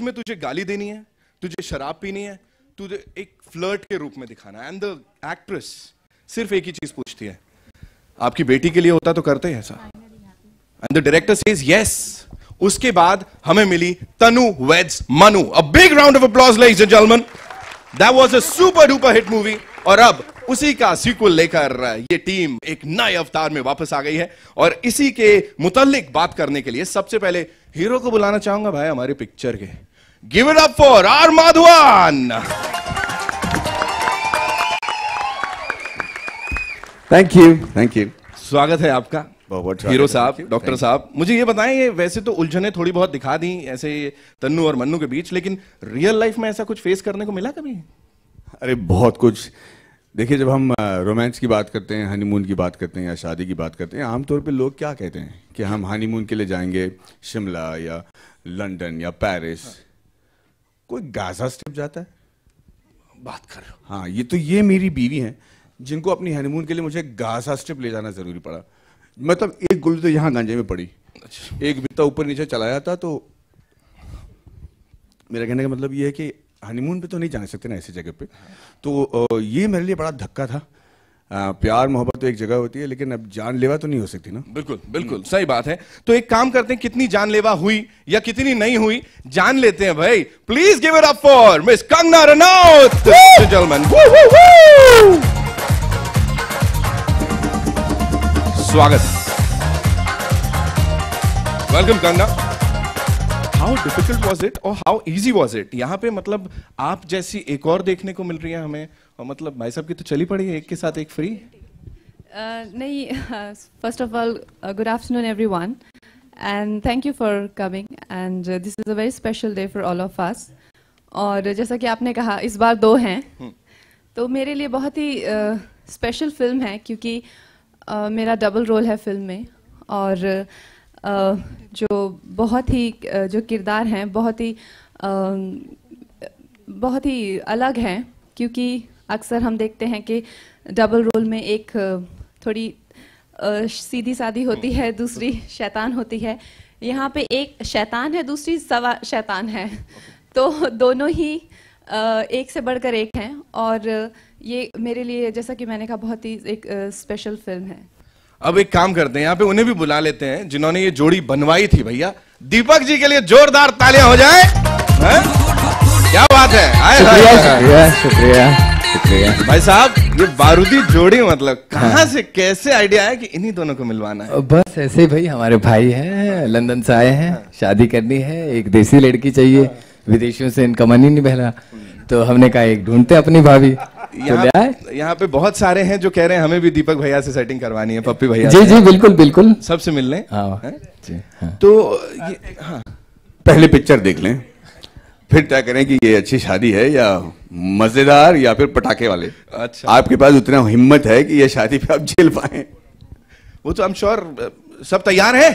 में तुझे गाली देनी है, तुझे शराब पीनी है, तुझे एक फ्लर्ट के रूप में दिखाना एंड द एक्ट्रेस सिर्फ़ एक ही चीज़ पूछती है, आपकी बेटी के लिए होता तो करते हैं ऐसा? And the director says yes उसके बाद हमें मिली Tanu weds Manu. A big round of applause ladies and gentleman that was a super duper hit movie और अब उसी का सीक्वल लेकर ये टीम एक नए अवतार में वापस आ गई है। और इसी के मुतल्लिक बात करने के लिए सबसे पहले हीरो को बुलाना चाहूँगा भाई, हमारे पिक्चर के। Give it up for R Madhavan thank you thank you स्वागत है आपका। बहुत हीरो साहब डॉक्टर साहब मुझे ये बताएँ ये वैसे तो उलझने थोड़ी बहुत दिखा दी ऐसे तन्नू और मन्नू के बीच लेकिन रियल लाइफ में ऐसा कुछ फेस करने को मिला कभी? अरे बहुत कुछ। देखिए जब हम रोमांस की बात करते हैं हनीमून की बात करते हैं या शादी की बात करते हैं आमतौर पे लोग क्या कहते हैं कि हम हनीमून के लिए जाएँगे शिमला या लंदन या पेरिस कोई गाजा स्ट्रिप जाता है? बात कर रहा हाँ। ये तो ये मेरी बीवी है जिनको अपनी हनीमून के लिए मुझे गाजा स्ट्रिप ले जाना ज़रूरी पड़ा। मतलब एक गुल तो यहाँ गांजे में पड़ी। एक बिता ऊपर नीचे चलाया था तो मेरा कहने का मतलब ये है कि हनीमून पे तो नहीं जा सकते ना ऐसी जगह पे। तो ये मेरे लिए बड़ा धक्का था। अ, प्यार मोहब्बत तो एक जगह होती है लेकिन अब जानलेवा तो नहीं हो सकती ना। बिल्कुल बिल्कुल सही बात है। तो एक काम करते हैं कितनी जानलेवा हुई या कितनी नहीं हुई जान लेते हैं भाई। Please give it up for miss Kangana Ranaut gentleman स्वागत welcome Kangana how difficult was it और हाउ इजी वॉज़ इट यहाँ पे मतलब आप जैसी एक और देखने को मिल रही है हमें और मतलब भाई साहब की तो चली पड़ी है एक के साथ एक फ्री नहीं first of all good afternoon everyone and thank you for coming and this is a very special day for all of all of us. और जैसा कि आपने कहा इस बार दो हैं। तो मेरे लिए बहुत ही स्पेशल फ़िल्म है क्योंकि uh, मेरा डबल रोल है फ़िल्म में। और uh, जो बहुत ही जो किरदार हैं, बहुत ही बहुत ही अलग हैं, क्योंकि अक्सर हम देखते हैं कि डबल रोल में एक थोड़ी सीधी सादी होती है, दूसरी शैतान होती है। यहाँ पे एक शैतान है, दूसरी सवा शैतान है। तो दोनों ही एक से बढ़कर एक हैं, और ये मेरे लिए, जैसा कि मैंने कहा, बहुत ही एक स्पेशल फ़िल्म है। अब एक काम करते हैं यहाँ पे उन्हें भी बुला लेते हैं जिन्होंने ये जोड़ी बनवाई थी भैया। दीपक जी के लिए जोरदार तालियाँ हो जाए हैं? क्या बात है? आए, शुक्रिया शुक्रिया शुक्रिया शुक्रिया। भाई साहब ये बारूदी जोड़ी मतलब कहाँ से कैसे आइडिया है कि इन्हीं दोनों को मिलवाना है? बस ऐसे ही भाई हमारे भाई हैं लंदन से आए हैं शादी करनी है एक देसी लड़की चाहिए विदेशियों से इनका मन ही नहीं बहला तो हमने कहा एक ढूंढते अपनी भाभी। यहाँ यहाँ पे बहुत सारे हैं जो कह रहे हैं हमें भी दीपक भैया से सेटिंग करवानी है पप्पी भैया जी जी बिल्कुल बिल्कुल। सबसे मिलने। हाँ। जी हाँ। तो ये हाँ। पहले पिक्चर देख लें। फिर तय करें कि ये अच्छी शादी है या मज़ेदार या फिर पटाखे वाले। अच्छा। आपके पास उतना हिम्मत है कि ये शादी पे आप झेल पाए। वो तो आई एम श्योर सब तैयार है?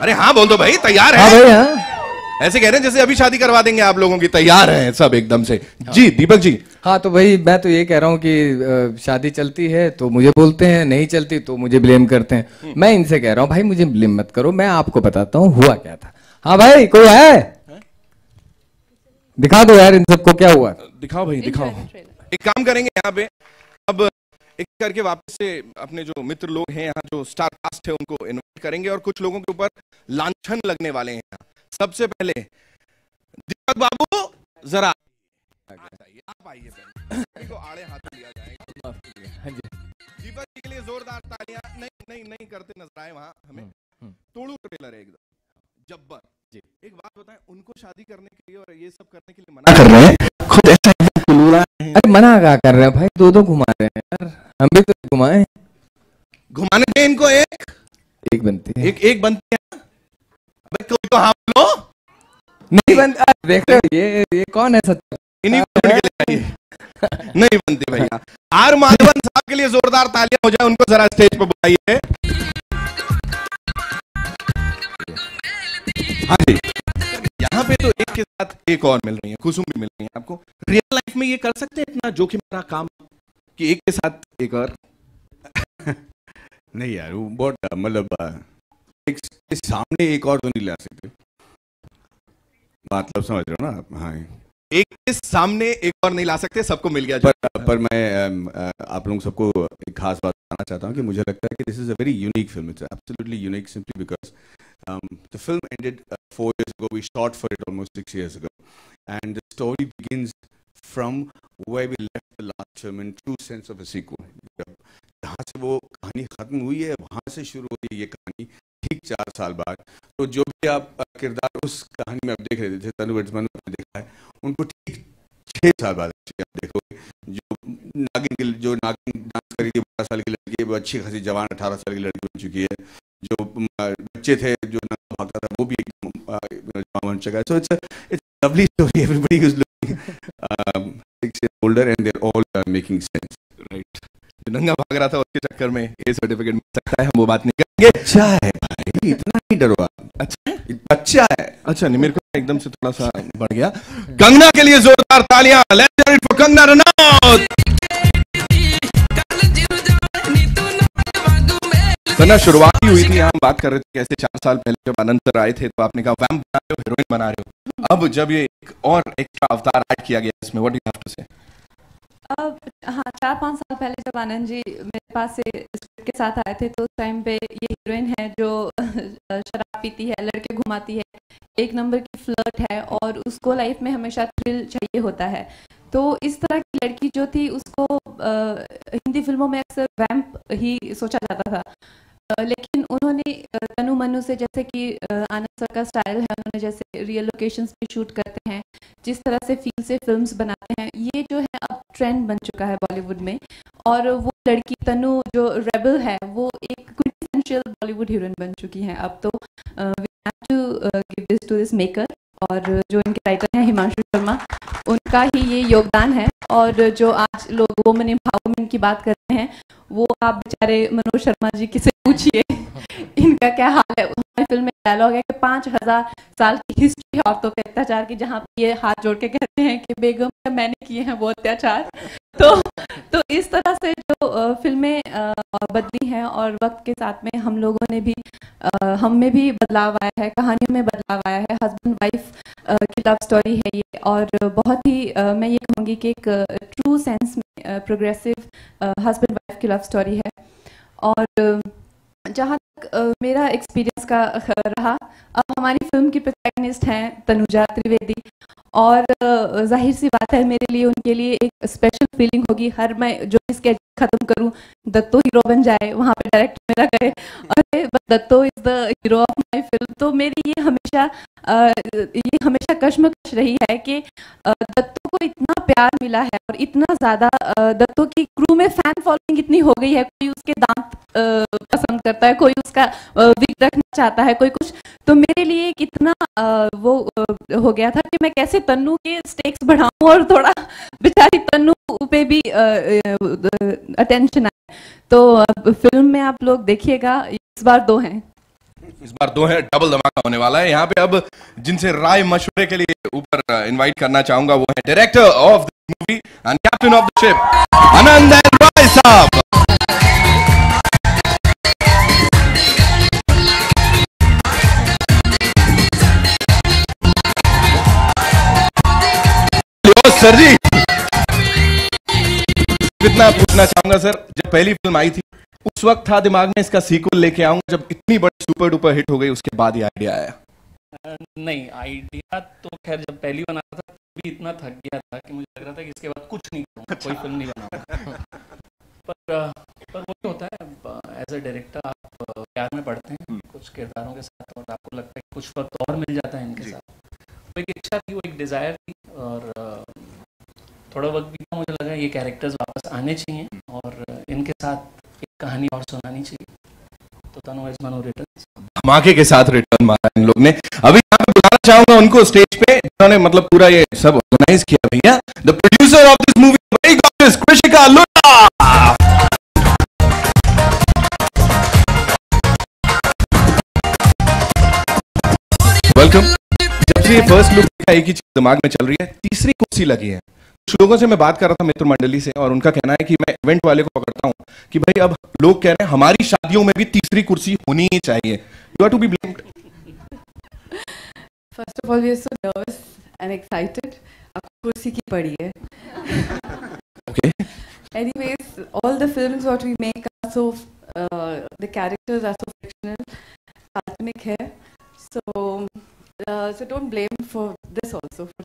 अरे हाँ बोल दो भाई तैयार है हाँ? है भाई हाँ। ऐसे कह रहे हैं जैसे अभी शादी करवा देंगे आप लोगों की तैयार हैं सब एकदम से। हाँ। जी दीपक जी। हाँ तो भाई मैं तो ये कह रहा हूँ कि शादी चलती है तो मुझे बोलते हैं नहीं चलती तो मुझे ब्लेम करते हैं। मैं इनसे कह रहा हूँ भाई मुझे ब्लेम मत करो मैं आपको बताता हूँ हुआ क्या था। हाँ भाई कोई है? दिखा दो यार इन सबको क्या हुआ। दिखाओ भाई दिखाओ. एक काम करेंगे यहाँ पे अब एक करके वापस से अपने जो मित्र लोग हैं यहाँ जो स्टार कास्ट है उनको इनवाइट करेंगे और कुछ लोगों के ऊपर लांछन लगने वाले हैं। यहाँ सबसे पहले दीपक बाबू जरा। आप आइए। इनको आड़े हाथ लिया जाएगा हाँ दीपक जी के लिए जोरदार तालियाँ नहीं नहीं नहीं करते नज़र आए वहाँ हमें। हम्म। तोड़ू ट्रेलर है एकदम। जब्बर। जी। एक बात बताएँ उनको शादी करने के लिए और ये सब करने के लिए मना कर रहे हैं? खुद ऐसा है अरे मना क्या कर रहे हैं भाई? दो दो घुमा रहे हैं यार। हम भी तो घुमाए। घुमाने दे इनको एक। एक बनती है। एक एक बनती है। अबे कोई तो हाँ नहीं बनती। अरे देख हो ये ये कौन है सच इन्हीं को के ले आइए। नहीं बनती भैया। आर माधवन साहब के लिए जोरदार तालियाँ हो जाए उनको जरा स्टेज पर बुलाइए। हाँ जी। यहाँ पे तो एक के साथ एक और मिल रही है कुसुम भी मिल रही है आपको। रियल लाइफ में ये कर सकते हैं इतना जोखिम भरा काम कि एक के साथ एक और? नहीं यार वो बहुत मतलब एक सामने एक और तो नहीं ला सकते। मतलब समझ रहे हो ना आप? हाँ। एक के सामने एक और नहीं ला सकते सबको मिल गया पर पर मैं आप लोगों सबको एक खास बात बताना चाहता हूँ कि मुझे लगता है कि this is a very unique film it's absolutely unique simply because the film ended four years ago we shot for it almost six years ago and the story begins from where we left the last film in true sense of a sequel. जहाँ से वो कहानी खत्म हुई है वहाँ से शुरू हुई है ये कहानी। ठीक चार साल बाद तो जो भी आप किरदार उस कहानी में आप देख रहे थे तनु वर्धमान ने देखा है उनको ठीक छह साल बाद आप देखोगे। जो नागिन के जो नागिन डांस करी थी बारह साल की लड़की वो अच्छी खासी जवान अठारह साल की लड़की बन चुकी है। जो बच्चे थे जो नंगा भागता था वो भी अ, जवान बन चुका है। So it's it's lovely story everybody is looking and they all making sense right जो नंगा भाग रहा था उसके चक्कर में ये सर्टिफिकेट मिल सकता है हम वो बात नहीं करेंगे। बच्चा है भाई इतना नहीं डरो आप। अच्छा बच्चा है। अच्छा नहीं मेरे को एकदम से थोड़ा सा बढ़ गया। कंगना के लिए जोरदार तालियाँ let's hear it for Kangana Ranaut. सना शुरुआत ही हुई थी हम बात कर रहे थे कैसे चार साल पहले जब अनंत सर आए थे तो आपने कहा वैम्प बना रहे हो हीरोइन बना रहे हो। अब जब ये एक और एक्स्ट्रा अवतार ऐड किया गया इसमें what do have to say अब हाँ चार पाँच साल पहले जब आनंद जी मेरे पास से के साथ आए थे तो उस टाइम पे ये हीरोइन है जो शराब पीती है लड़के घुमाती है एक नंबर की फ्लर्ट है और उसको लाइफ में हमेशा थ्रिल चाहिए होता है। तो इस तरह की लड़की जो थी उसको अ, हिंदी फ़िल्मों में अक्सर वैम्प ही सोचा जाता था। अ, लेकिन उन्होंने तनु मनु से जैसे कि आनंद सर का स्टाइल है उन्होंने जैसे रियल लोकेशंस पे शूट करते हैं जिस तरह से फील से फिल्म्स बनाते हैं ये जो है अब ट्रेंड बन चुका है बॉलीवुड में। और वो लड़की तनु जो रेबल है वो एक क्विंटेंशियल बॉलीवुड हीरोइन बन चुकी हैं अब तो। We have to give this to this maker और जो इनके राइटर हैं हिमांशु शर्मा उनका ही ये योगदान है। और जो आज लोग वुमेन एम्पावरमेंट की बात करते हैं वो आप बेचारे मनोज शर्मा जी किसे पूछिए? इनका क्या हाल है? फ़िल्म में डायलॉग है कि पाँच हज़ार साल की हिस्ट्री है औरतों पे अत्याचार की, जहाँ ये हाथ जोड़ के कहते हैं कि बेगम मैंने किए हैं वो अत्याचार। तो तो इस तरह से जो फ़िल्में बदली हैं और वक्त के साथ में हम लोगों ने भी हम में भी बदलाव आया है, कहानियों में बदलाव आया है हस्बैंड वाइफ की लव स्टोरी है ये। और बहुत ही मैं ये कहूँगी कि एक ट्रू सेंस में प्रोग्रेसिव हस्बैंड वाइफ की लव स्टोरी है। और जहाँ मेरा एक्सपीरियंस का रहा। अब हमारी फ़िल्म की प्रोटैगनिस्ट हैं तनुजा त्रिवेदी और ज़ाहिर सी बात है मेरे लिए, उनके लिए एक स्पेशल फीलिंग होगी। हर मैं जो भी स्केच खत्म करूँ, दत्तो हीरो बन जाए, वहाँ पे डायरेक्टर मेरा कहे अरे Datto is the hero of my film तो मेरी ये हमेशा ये हमेशा कश्मकश रही है कि दत्तो को इतना प्यार मिला है और इतना ज़्यादा दत्तो की क्रू में फ़ैन फॉलोइंग इतनी हो गई है, कोई उसके दांत करता है कोई उसका विग रखना चाहता है कोई कुछ। तो मेरे लिए अ, वो हो गया था कि मैं कैसे तन्नू के स्टेक्स बढ़ाऊं और थोड़ा बेचारी तन्नू पे भी अटेंशन आए। तो फ़िल्म में आप लोग देखिएगा इस बार दो हैं। इस बार दो है डबल धमाका होने वाला है। यहाँ पे अब जिनसे राय मशवरे के लिए ऊपर इनवाइट करना चाहूँगा वो है director of the movie and captain of the ship Anand Rai साहब। लो, सर जी कितना पूछना चाहूँगा सर जब पहली फ़िल्म आई थी उस वक्त था दिमाग में इसका सीक्वल लेके आऊँगा जब इतनी बड़ी सुपर डुपर हिट हो गई उसके बाद ये आइडिया आया। नहीं आइडिया तो खैर जब पहली बना था तभी इतना थक गया था कि मुझे लग रहा था कि इसके बाद कुछ नहीं करूँगा कोई फ़िल्म नहीं बनाऊँगा पर पर वो नहीं होता है एज अ डायरेक्टर आप प्यार में पढ़ते हैं कुछ किरदारों के साथ और आपको लगता है कुछ वक्त और मिल जाता है इनके साथ। वो एक इच्छा थी वो एक डिज़ायर थी थोड़ा वक्त बीता, मुझे लगा ये कैरेक्टर्स वापस आने चाहिए और इनके साथ एक कहानी और सुनानी चाहिए। तो तनु इज़ मनो रिटर्न धमाके के साथ रिटर्न मारा इन लोग ने। अभी यहाँ पे बुलाना चाहूँगा उनको स्टेज पे, जिन्होंने मतलब पूरा ये सब ऑर्गेनाइज किया भैया। The producer of this movie Krishika Lulla. Welcome जब से ये फ़र्स्ट लुक का ही चीज़ दिमाग में चल रही है, तीसरी कुर्सी लगी है। कुछ लोगों से मैं बात कर रहा था मित्र मंडली से और उनका कहना है कि मैं इवेंट वाले को पकड़ता हूँ कि भाई अब लोग कह रहे हैं हमारी शादियों में भी तीसरी कुर्सी होनी ही चाहिए। You are to be blamed first of all we are so nervous and excited अब कुर्सी की पड़ी है। Okay anyways all the films what we make are so the characters are so fictional काल्पनिक है। So so don't blame for this also for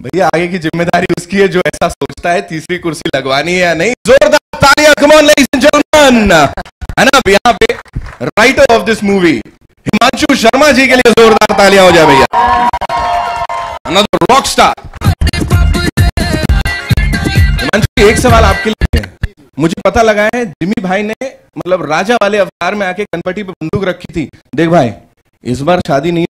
भैया, आगे की ज़िम्मेदारी उसकी है जो ऐसा सोचता है, तीसरी कुर्सी लगवानी है या नहीं? जोरदार तालियाँ come on ladies and gentleman है ना यहाँ पे writer of this movie Himanshu Sharma ji के लिए जोरदार तालियाँ हो जाए भैया। रॉक स्टार हिमांशु एक सवाल आपके लिए है। मुझे पता लगा है, जिमी भाई ने मतलब राजा वाले अवतार में आके कनपटी पे बंदूक रखी थी। देख भाई, इस बार शादी नहीं